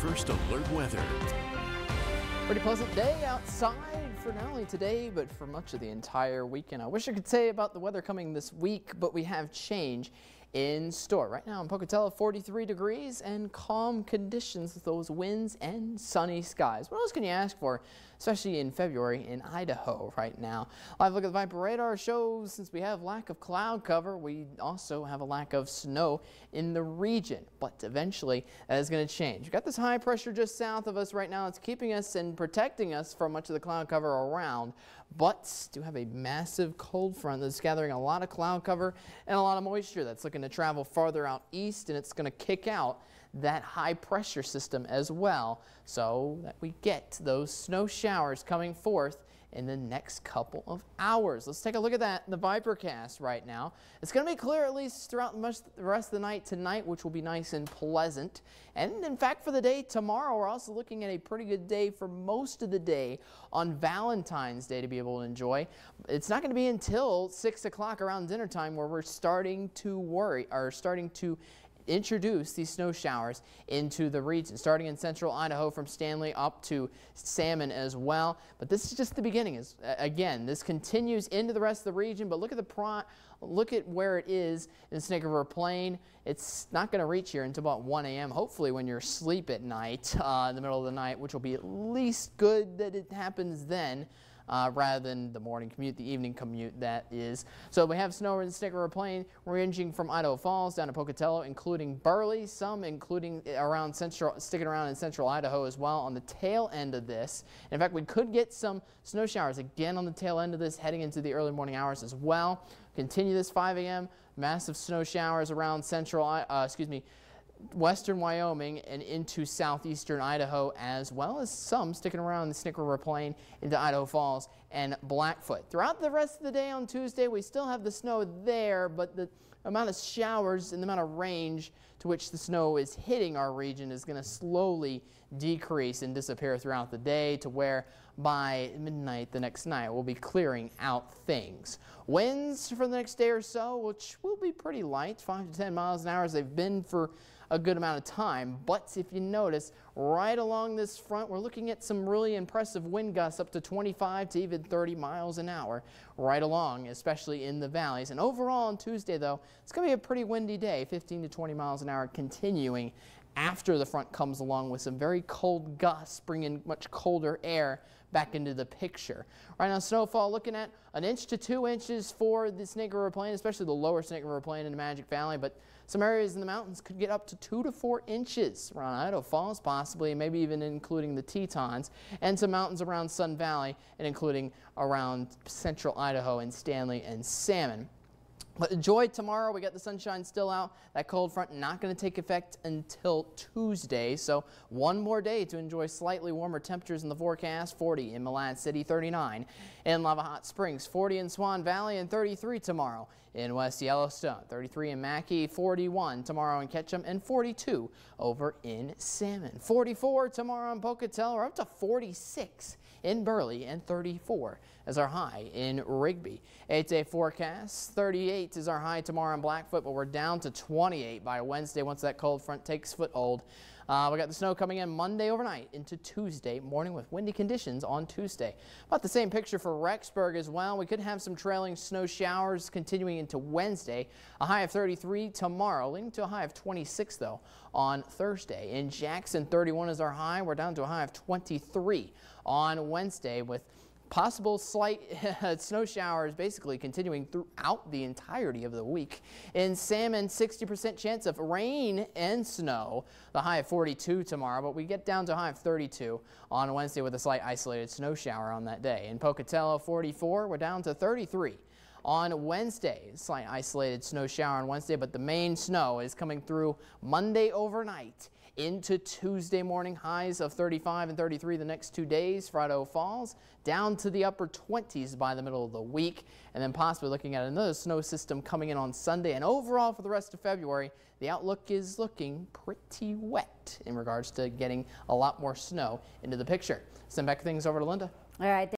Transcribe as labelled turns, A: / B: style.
A: First Alert Weather.
B: Pretty pleasant day outside for not only today, but for much of the entire weekend. I wish I could say about the weather coming this week, but we have change in store. Right now in Pocatello, 43 degrees and calm conditions with those winds and sunny skies. What else can you ask for, especially in February in Idaho right now? Live look at the Viper radar shows since we have lack of cloud cover, we also have a lack of snow in the region, but eventually that is going to change. We've got this high pressure just south of us right now. It's keeping us and protecting us from much of the cloud cover around, but do have a massive cold front that's gathering a lot of cloud cover and a lot of moisture that's looking to travel farther out east and it's going to kick out that high pressure system as well so that we get those snow showers coming forth in the next couple of hours. Let's take a look at that in the Vipercast right now. It's going to be clear at least throughout much the rest of the night tonight, which will be nice and pleasant. And in fact, for the day tomorrow, we're also looking at a pretty good day for most of the day on Valentine's Day to be able to enjoy. It's not going to be until 6 o'clock around dinner time where we're starting to worry, or starting to introduce these snow showers into the region, starting in central Idaho from Stanley up to Salmon as well. But this is just the beginning. Is Again, this continues into the rest of the region, but look at the look at where it is in Snake River Plain. It's not going to reach here until about 1 a.m. Hopefully when you're asleep at night, uh, in the middle of the night, which will be at least good that it happens then uh, rather than the morning commute, the evening commute that is. So we have snow and River Plain ranging from Idaho Falls down to Pocatello, including Burley, some including around central, sticking around in central Idaho as well on the tail end of this. In fact, we could get some snow showers again on the tail end of this heading into the early morning hours as well. Continue this 5 a.m. Massive snow showers around central, uh, excuse me, western Wyoming and into southeastern Idaho, as well as some sticking around the Snake River Plain into Idaho Falls and Blackfoot. Throughout the rest of the day on Tuesday, we still have the snow there, but the amount of showers and the amount of range to which the snow is hitting our region is going to slowly decrease and disappear throughout the day to where by midnight the next night we'll be clearing out things. Winds for the next day or so, which will be pretty light, 5 to 10 miles an hour as they've been for a good amount of time. But if you notice, right along this front, we're looking at some really impressive wind gusts up to 25 to even 30 miles an hour right along, especially in the valleys. And overall on Tuesday, though, it's going to be a pretty windy day, 15 to 20 miles an hour continuing after the front comes along with some very cold gusts, bringing much colder air back into the picture. Right now, snowfall looking at an inch to two inches for the Snake River Plain, especially the lower Snake River Plain in the Magic Valley, but some areas in the mountains could get up to two to four inches around Idaho Falls, possibly, maybe even including the Tetons, and some mountains around Sun Valley, and including around central Idaho and Stanley and Salmon. But enjoy tomorrow. We got the sunshine still out. That cold front not going to take effect until Tuesday. So one more day to enjoy slightly warmer temperatures in the forecast. 40 in Malad City, 39 in Lava Hot Springs, 40 in Swan Valley, and 33 tomorrow in West Yellowstone. 33 in Mackay, 41 tomorrow in Ketchum, and 42 over in Salmon. 44 tomorrow in Pocatello, or up to 46 in Burley, and 34 as our high in Rigby. Eight-day forecast, 38 is our high tomorrow in Blackfoot, but we're down to 28 by Wednesday once that cold front takes foothold. Uh, we got the snow coming in Monday overnight into Tuesday morning with windy conditions on Tuesday. About the same picture for Rexburg as well. We could have some trailing snow showers continuing into Wednesday. A high of 33 tomorrow, leading to a high of 26 though on Thursday. In Jackson, 31 is our high. We're down to a high of 23 on Wednesday with Possible slight snow showers basically continuing throughout the entirety of the week. In Salmon, 60% chance of rain and snow. The high of 42 tomorrow, but we get down to a high of 32 on Wednesday with a slight isolated snow shower on that day. In Pocatello, 44. We're down to 33 on Wednesday. Slight isolated snow shower on Wednesday, but the main snow is coming through Monday overnight into Tuesday morning highs of 35 and 33 the next two days Friday Falls, down to the upper 20s by the middle of the week, and then possibly looking at another snow system coming in on Sunday. And overall for the rest of February, the outlook is looking pretty wet in regards to getting a lot more snow into the picture. Send back things over to Linda.
C: All right.